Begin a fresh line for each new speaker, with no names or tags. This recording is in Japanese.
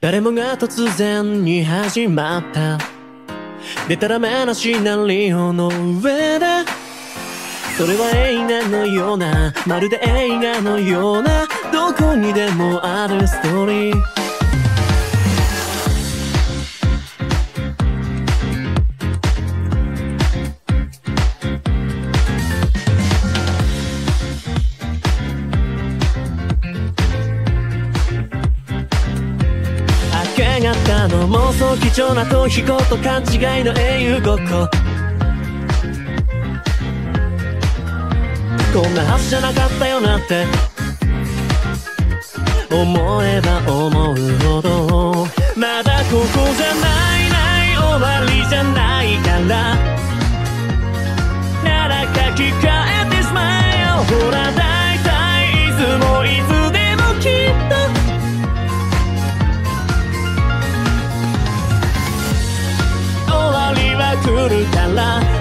誰もが突然に始まった。でたらめなシナリオの上で。それは映画のような。まるで映画のような。どこにでもあるストーリー。明け方の妄想貴重な逃避行と勘違いの英雄ごっここんなはずじゃなかったよなって。思えば思うほど。まだここじゃ